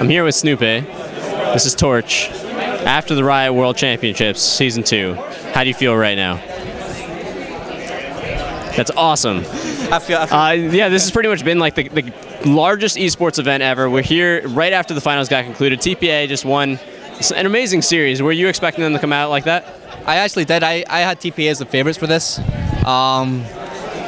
I'm here with Snoop. This is Torch. After the Riot World Championships, Season 2, how do you feel right now? That's awesome. I feel, I feel Uh, yeah, this has pretty much been like the, the largest esports event ever. We're here right after the finals got concluded. TPA just won an amazing series. Were you expecting them to come out like that? I actually did. I, I had TPA as the favourites for this. Um,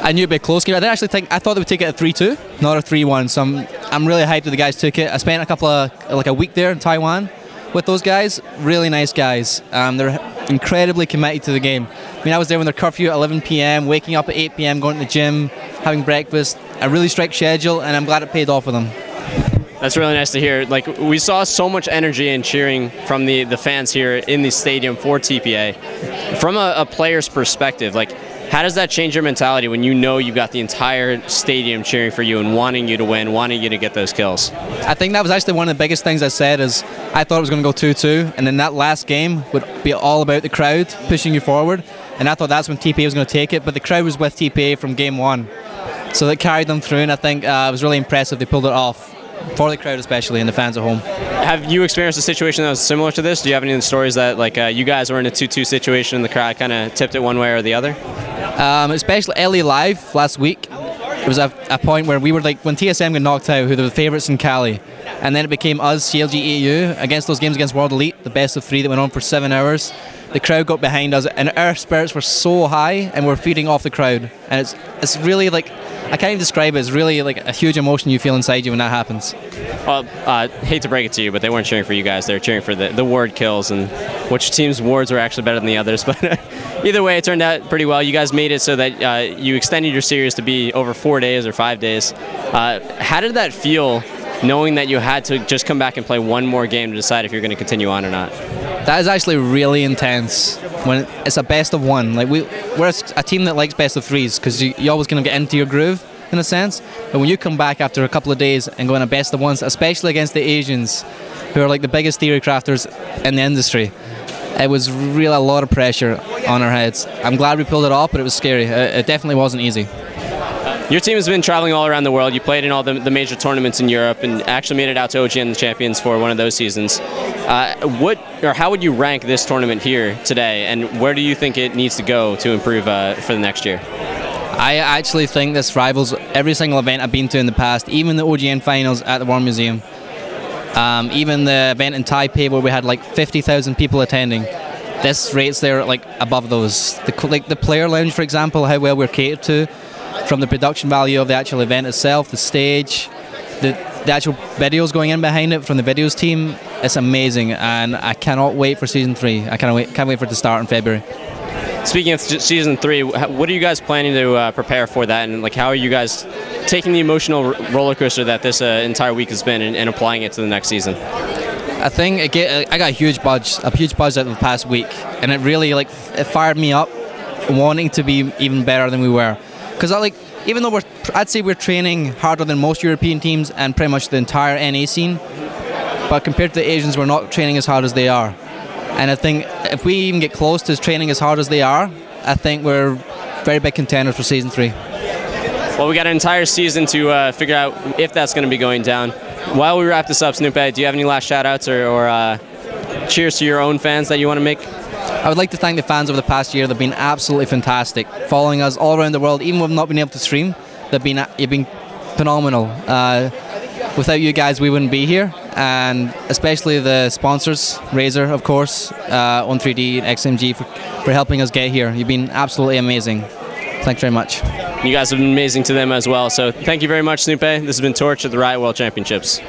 I knew it'd be a close game. I didn't actually think. I thought they would take it a three two, not a three one. So I'm, I'm really hyped that the guys took it. I spent a couple of like a week there in Taiwan with those guys. Really nice guys. Um, they're incredibly committed to the game. I mean, I was there when their curfew at 11 p.m., waking up at 8 p.m., going to the gym, having breakfast. A really strict schedule, and I'm glad it paid off for them. That's really nice to hear. Like we saw so much energy and cheering from the, the fans here in the stadium for TPA. From a, a player's perspective, like how does that change your mentality when you know you've got the entire stadium cheering for you and wanting you to win, wanting you to get those kills? I think that was actually one of the biggest things I said is I thought it was going to go 2-2 and then that last game would be all about the crowd pushing you forward and I thought that's when TPA was going to take it but the crowd was with TPA from game one so that carried them through and I think uh, it was really impressive they pulled it off for the crowd especially and the fans at home. Have you experienced a situation that was similar to this? Do you have any stories that like uh, you guys were in a 2-2 situation and the crowd kind of tipped it one way or the other? Um, especially LA Live last week. It was a, a point where we were like when TSM got knocked out, who were the favourites in Cali, and then it became us, CLG EU, against those games against World Elite, the best of three that went on for seven hours. The crowd got behind us, and our spirits were so high, and we're feeding off the crowd, and it's it's really like I can't even describe it. It's really like a huge emotion you feel inside you when that happens. Well, uh, hate to break it to you, but they weren't cheering for you guys. They were cheering for the, the ward kills and which team's wards were actually better than the others. But either way, it turned out pretty well. You guys made it so that uh, you extended your series to be over four days or five days. Uh, how did that feel, knowing that you had to just come back and play one more game to decide if you're going to continue on or not? That is actually really intense. When it's a best of one, like we, we're a, team that likes best of threes because you, you're always going to get into your groove in a sense. But when you come back after a couple of days and go in a best of ones, especially against the Asians, who are like the biggest theory crafters in the industry, it was really a lot of pressure on our heads. I'm glad we pulled it off, but it was scary. It, it definitely wasn't easy. Your team has been traveling all around the world. You played in all the, the major tournaments in Europe and actually made it out to OGN the Champions for one of those seasons. Uh, what or how would you rank this tournament here today, and where do you think it needs to go to improve uh, for the next year? I actually think this rivals every single event I've been to in the past, even the OGN finals at the War Museum. Um, even the event in Taipei where we had like 50,000 people attending. This rates there like above those. The, like the player lounge, for example, how well we're catered to, from the production value of the actual event itself, the stage, the, the actual videos going in behind it from the videos team. It's amazing, and I cannot wait for season three. I can't wait, can't wait for it to start in February. Speaking of season three, what are you guys planning to uh, prepare for that, and like how are you guys taking the emotional roller coaster that this uh, entire week has been and, and, applying it to the next season? I think it get, I got a huge buzz, a huge buzz out of the past week, and it really like it fired me up, wanting to be even better than we were. Because I like even though we're, I'd say we're training harder than most European teams and pretty much the entire NA scene, but compared to the Asians, we're not training as hard as they are. And I think if we even get close to training as hard as they are, I think we're very big contenders for season three. Well, we got an entire season to uh, figure out if that's going to be going down. While we wrap this up, Snoop, do you have any last shout outs or, or uh, cheers to your own fans that you want to make? I would like to thank the fans over the past year. They've been absolutely fantastic, following us all around the world. Even when we've not been able to stream, they've been you've been phenomenal. Uh, without you guys, we wouldn't be here, and especially the sponsors, Razer, of course, uh, On3D, and XMG for, for helping us get here. You've been absolutely amazing. Thanks very much. You guys have been amazing to them as well. So thank you very much, Snoop. This has been Torch at the Riot World Championships.